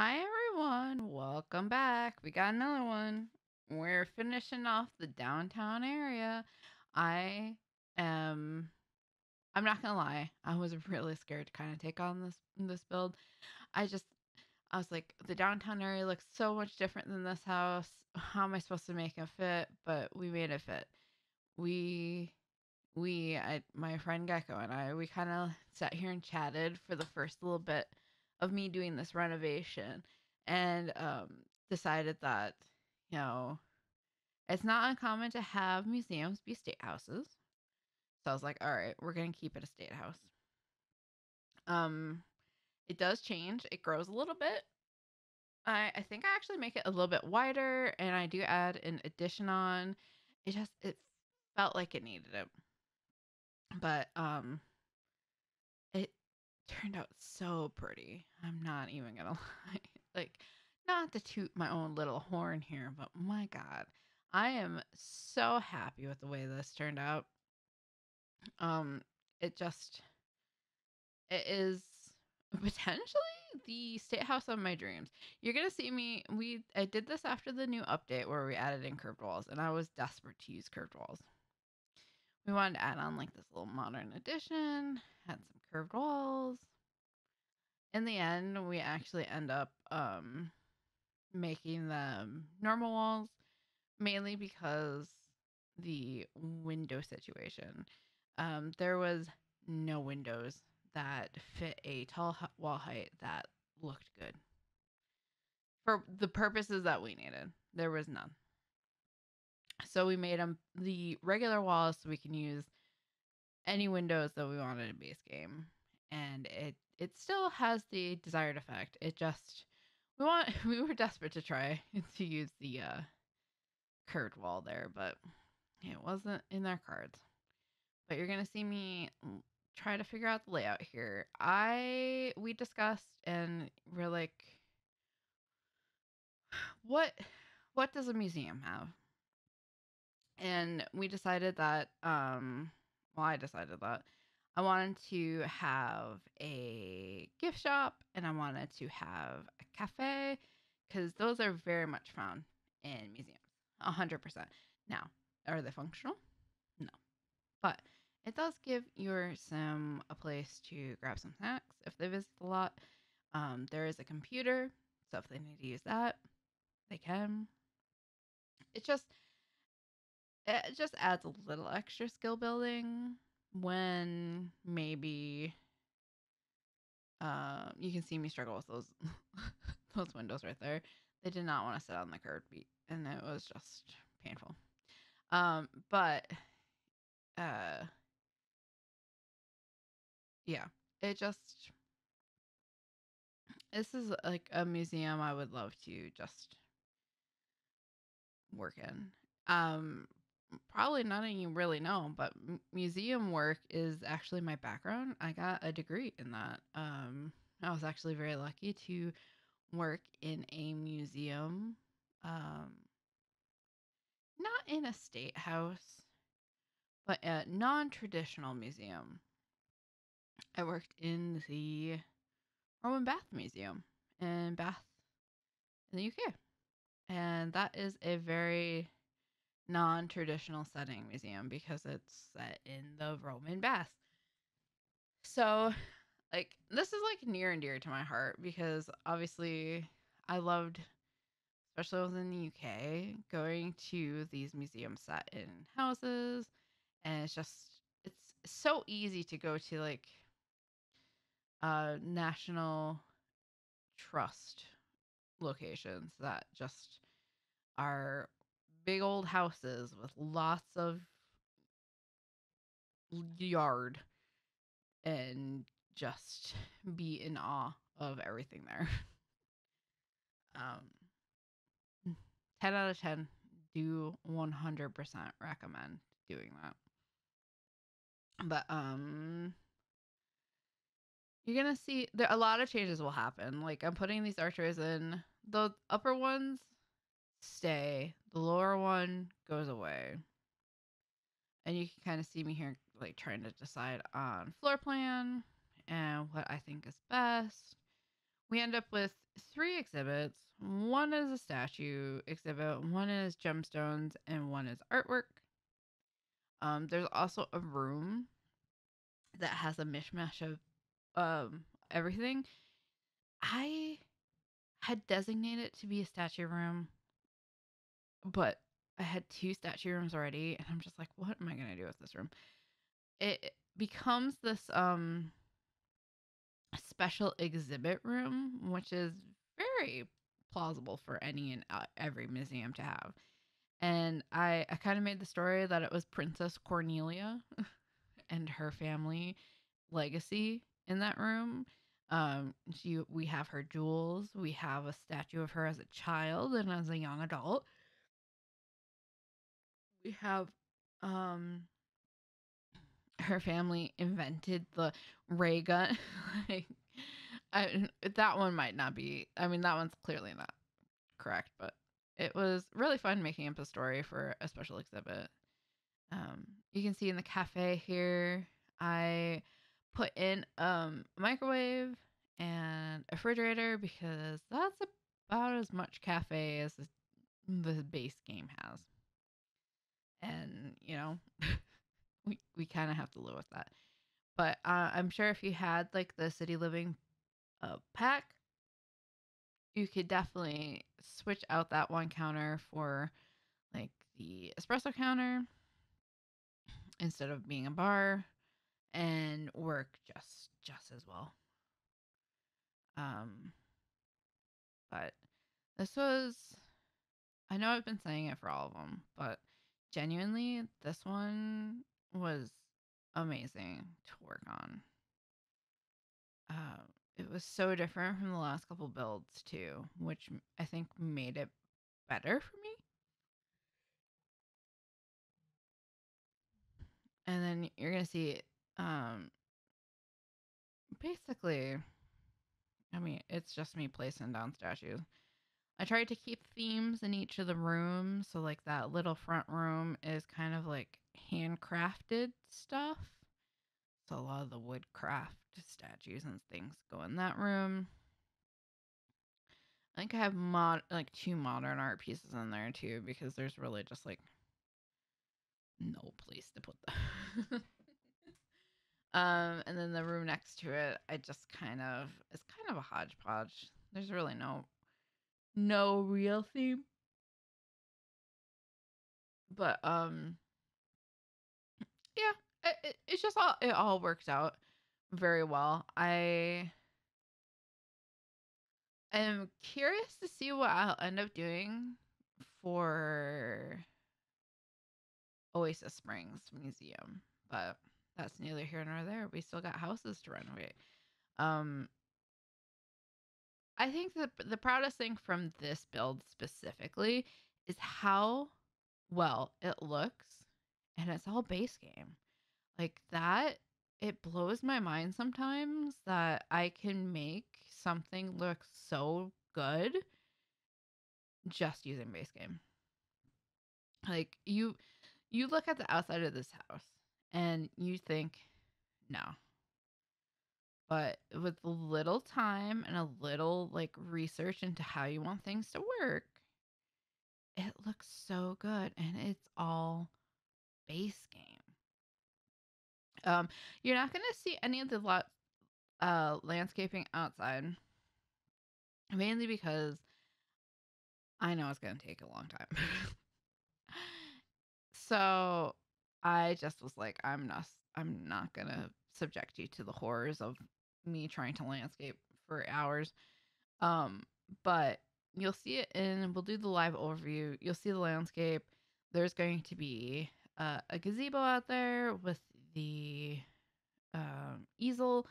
Hi everyone, welcome back. We got another one. We're finishing off the downtown area. I am I'm not gonna lie, I was really scared to kind of take on this this build. I just I was like, the downtown area looks so much different than this house. How am I supposed to make it fit? But we made it fit. We we I, my friend Gecko and I we kind of sat here and chatted for the first little bit of me doing this renovation and um decided that you know it's not uncommon to have museums be state houses. So I was like, all right, we're gonna keep it a state house. Um, it does change. It grows a little bit. I I think I actually make it a little bit wider, and I do add an addition on. It just it felt like it needed it, but um, turned out so pretty. I'm not even gonna lie. Like, not to toot my own little horn here, but my God, I am so happy with the way this turned out. Um, it just it is potentially the state house of my dreams. You're gonna see me. We I did this after the new update where we added in curved walls, and I was desperate to use curved walls. We wanted to add on like this little modern addition, had some curved walls. In the end, we actually end up um making them normal walls, mainly because the window situation. Um, there was no windows that fit a tall wall height that looked good for the purposes that we needed. There was none. So we made them the regular walls so we can use any windows that we wanted in base game, and it it still has the desired effect. It just we want we were desperate to try to use the uh, curved wall there, but it wasn't in their cards. But you're gonna see me try to figure out the layout here. I we discussed and we're like, what what does a museum have? And we decided that um well I decided that I wanted to have a gift shop and I wanted to have a cafe because those are very much found in museums. A hundred percent. Now, are they functional? No. But it does give your sim a place to grab some snacks if they visit a lot. Um, there is a computer, so if they need to use that, they can. It just it just adds a little extra skill building when maybe um you can see me struggle with those those windows right there. They did not want to sit on the curb, beat, and it was just painful. Um, but uh yeah, it just this is like a museum I would love to just work in. Um, probably none of you really know, but museum work is actually my background. I got a degree in that. Um, I was actually very lucky to work in a museum. Um, not in a state house, but a non-traditional museum. I worked in the Roman Bath Museum in Bath in the UK. And that is a very non traditional setting museum because it's set in the Roman baths. So, like, this is like near and dear to my heart because obviously I loved, especially when I was in the UK, going to these museums set in houses. And it's just, it's so easy to go to like uh national trust locations that just are big old houses with lots of yard and just be in awe of everything there. Um, 10 out of 10 do 100% recommend doing that. But um you're going to see there a lot of changes will happen. Like I'm putting these archways in. The upper ones stay. The lower one goes away. And you can kind of see me here like trying to decide on floor plan and what I think is best. We end up with three exhibits. One is a statue exhibit, one is gemstones, and one is artwork. Um, there's also a room that has a mishmash of um everything. I had designated to be a statue room, but I had two statue rooms already, and I'm just like, what am I gonna do with this room? It becomes this um special exhibit room, which is very plausible for any and uh, every museum to have. And I, I kind of made the story that it was Princess Cornelia and her family legacy in that room. Um, she, we have her jewels. We have a statue of her as a child and as a young adult. We have um her family invented the ray gun. like, I, that one might not be. I mean, that one's clearly not correct, but it was really fun making up a story for a special exhibit. Um, you can see in the cafe here, I put in um, a microwave and a refrigerator because that's about as much cafe as the base game has. And, you know, we, we kind of have to live with that. But uh, I'm sure if you had like the city living uh, pack, you could definitely switch out that one counter for like the espresso counter instead of being a bar and work just just as well. Um but this was I know I've been saying it for all of them, but genuinely this one was amazing to work on. Um it was so different from the last couple builds too, which I think made it better for me. And then you're gonna see, um, basically, I mean, it's just me placing down statues. I tried to keep themes in each of the rooms, so like that little front room is kind of like handcrafted stuff. So a lot of the woodcraft statues and things go in that room. I think I have mod like two modern art pieces in there too because there's really just like no place to put them. um, and then the room next to it, I just kind of it's kind of a hodgepodge. There's really no no real theme. But um yeah, it, it, it's just all it all works out very well. I am curious to see what I'll end up doing for Oasis Springs Museum, but that's neither here nor there. We still got houses to renovate. Um, I think the the proudest thing from this build specifically is how well it looks, and it's all base game. Like that it blows my mind sometimes that I can make something look so good just using base game. Like you you look at the outside of this house and you think no. But with a little time and a little like research into how you want things to work, it looks so good and it's all base game. Um, you're not going to see any of the lot, uh, landscaping outside, mainly because I know it's going to take a long time. so I just was like, I'm not, I'm not going to subject you to the horrors of me trying to landscape for hours. Um, but you'll see it in, we'll do the live overview. You'll see the landscape. There's going to be uh, a gazebo out there with the um, easel.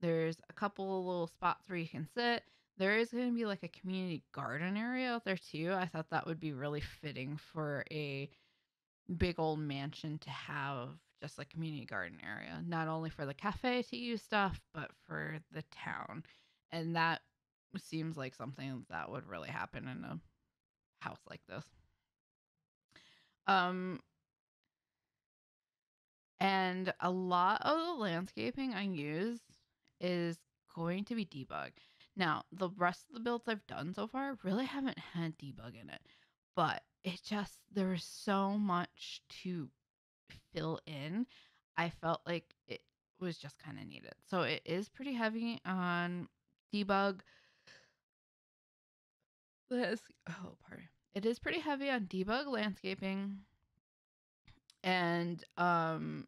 There's a couple little spots where you can sit. There is going to be like a community garden area out there too. I thought that would be really fitting for a big old mansion to have just like community garden area, not only for the cafe to use stuff, but for the town. And that seems like something that would really happen in a house like this. Um, and a lot of the landscaping I use is going to be debug. Now, the rest of the builds I've done so far really haven't had debug in it, but it just there is so much to fill in. I felt like it was just kind of needed. So it is pretty heavy on debug. This oh pardon. It is pretty heavy on debug landscaping and um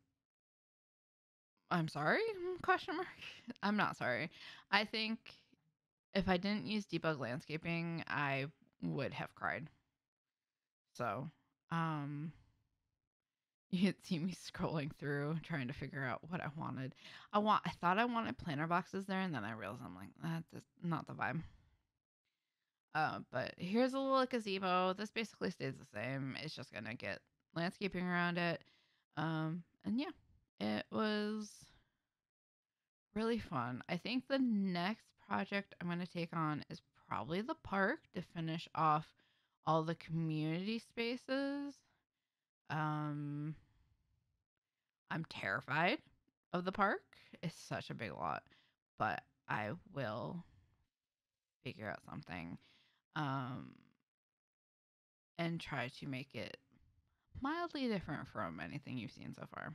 I'm sorry? Question mark. I'm not sorry. I think if I didn't use debug landscaping, I would have cried. So, um you could see me scrolling through trying to figure out what I wanted. I want I thought I wanted planter boxes there and then I realized I'm like that's not the vibe. Uh, but here's a little gazebo. This basically stays the same. It's just gonna get landscaping around it. Um, and yeah, it was really fun. I think the next project I'm gonna take on is probably the park to finish off all the community spaces. Um, I'm terrified of the park. It's such a big lot, but I will figure out something um, and try to make it mildly different from anything you've seen so far.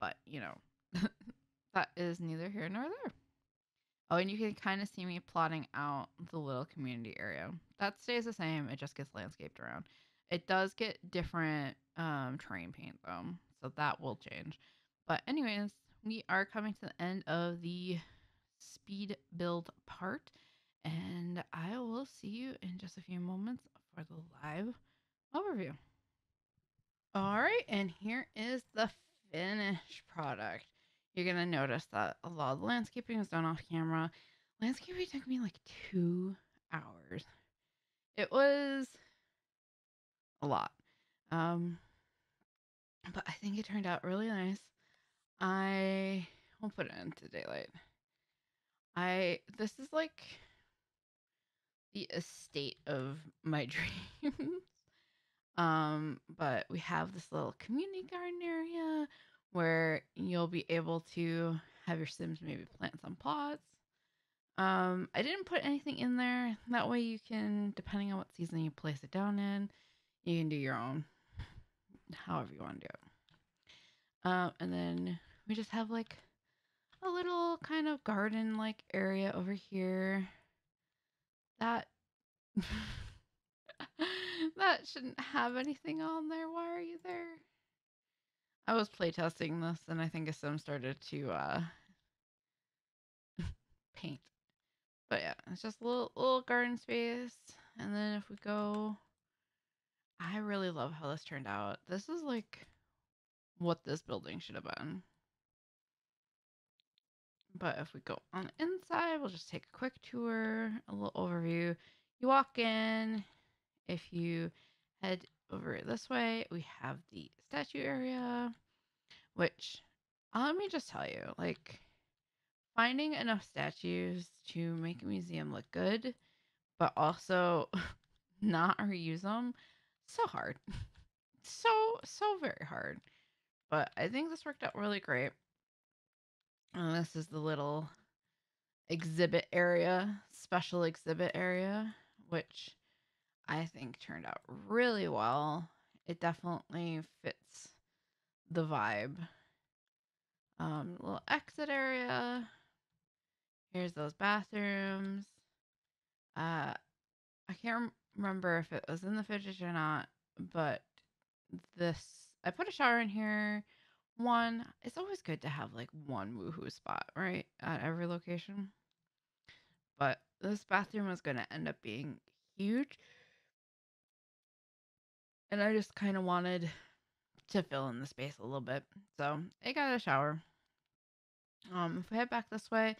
But, you know, that is neither here nor there. Oh, and you can kind of see me plotting out the little community area. That stays the same, it just gets landscaped around. It does get different um, terrain paint though, so that will change. But, anyways, we are coming to the end of the speed build part. And I will see you in just a few moments for the live overview. All right, and here is the finished product. You're going to notice that a lot of the landscaping is done off camera. Landscaping took me like two hours. It was a lot. Um, but I think it turned out really nice. I won't put it into daylight. I this is like the estate of my dreams. um, but we have this little community garden area where you'll be able to have your Sims maybe plant some pots. Um, I didn't put anything in there. That way you can, depending on what season you place it down in, you can do your own, however you want to do it. Um, and then we just have like a little kind of garden like area over here that that shouldn't have anything on there. Why are you there? I was playtesting this and I think a sim started to uh paint. But yeah, it's just a little little garden space. And then if we go I really love how this turned out. This is like what this building should have been. But if we go on the inside, we'll just take a quick tour, a little overview. You walk in. If you head over this way, we have the statue area, which let me just tell you, like finding enough statues to make a museum look good, but also not reuse them, so hard. so, so very hard. But I think this worked out really great. And this is the little exhibit area, special exhibit area, which I think turned out really well. It definitely fits the vibe. Um, little exit area. Here's those bathrooms. Uh, I can't remember if it was in the footage or not, but this I put a shower in here one, it's always good to have like one woohoo spot, right? At every location. But this bathroom was going to end up being huge. And I just kind of wanted to fill in the space a little bit. So I got a shower. Um, if we head back this way,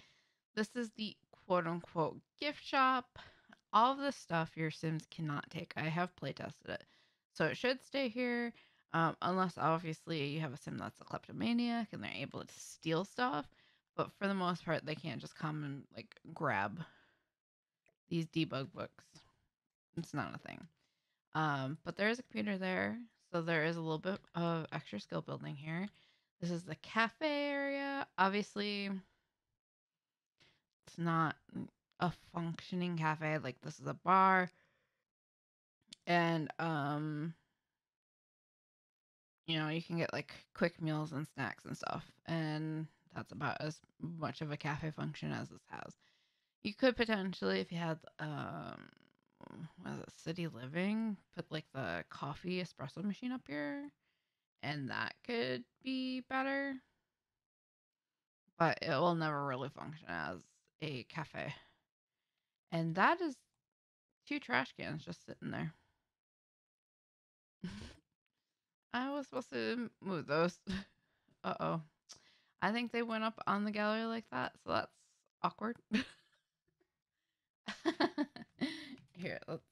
this is the quote unquote gift shop. All of the stuff your Sims cannot take. I have playtested it. So it should stay here. Um, unless obviously you have a sim that's a kleptomaniac and they're able to steal stuff. But for the most part, they can't just come and like grab these debug books. It's not a thing. Um, but there is a computer there, so there is a little bit of extra skill building here. This is the cafe area. Obviously, it's not a functioning cafe. Like this is a bar, and um, you know, you can get like quick meals and snacks and stuff, and that's about as much of a cafe function as this has. You could potentially, if you had um, what is it, City Living, put like the coffee espresso machine up here, and that could be better. But it will never really function as a cafe. And that is two trash cans just sitting there. I was supposed to move those. Uh oh. I think they went up on the gallery like that, so that's awkward. Here, let's.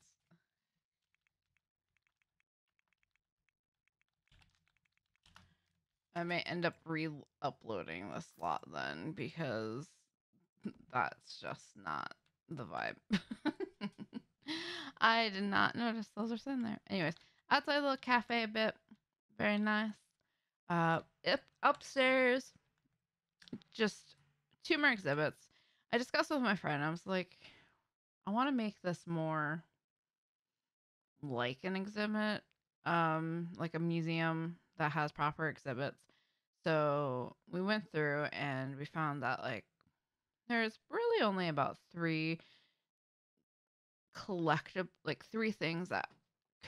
I may end up re uploading this lot then because that's just not the vibe. I did not notice those are sitting there. Anyways, outside the little cafe a bit. Very nice. Uh, up, upstairs, just two more exhibits. I discussed with my friend. I was like, I want to make this more like an exhibit, um, like a museum that has proper exhibits. So we went through and we found that like there's really only about three collective, like three things that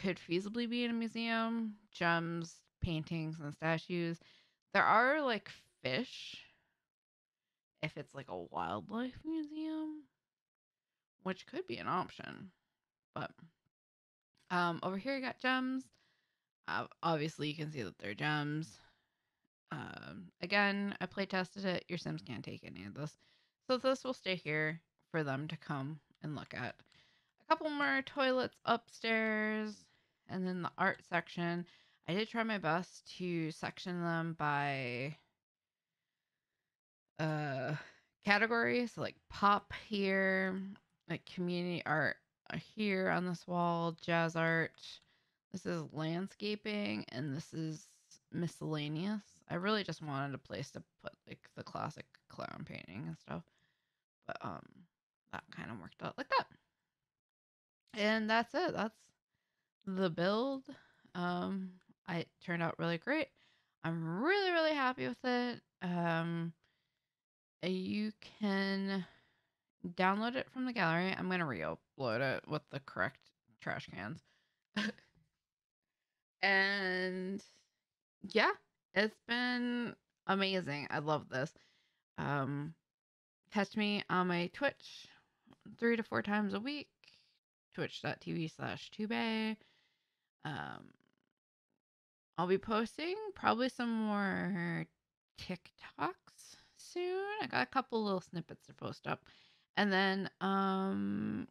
could feasibly be in a museum: gems, paintings, and statues. There are like fish if it's like a wildlife museum, which could be an option. But um, over here, you got gems. Uh, obviously, you can see that they're gems. Um, again, I play tested it. Your Sims can't take any of this. So this will stay here for them to come and look at. A couple more toilets upstairs. And then the art section. I did try my best to section them by uh categories so like pop here like community art here on this wall jazz art this is landscaping and this is miscellaneous i really just wanted a place to put like the classic clown painting and stuff um that kind of worked out like that and that's it that's the build um I turned out really great i'm really really happy with it um you can download it from the gallery. I'm going to re-upload it with the correct trash cans. and yeah, it's been amazing. I love this. Um catch me on my Twitch three to four times a week. Twitch.tv slash tube. Um I'll be posting probably some more TikToks soon. I got a couple little snippets to post up. And then um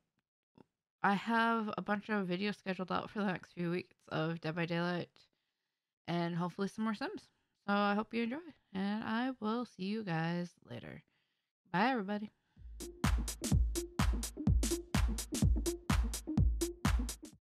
I have a bunch of videos scheduled out for the next few weeks of Dead by Daylight and hopefully some more Sims. So I hope you enjoy. And I will see you guys later. Bye, everybody.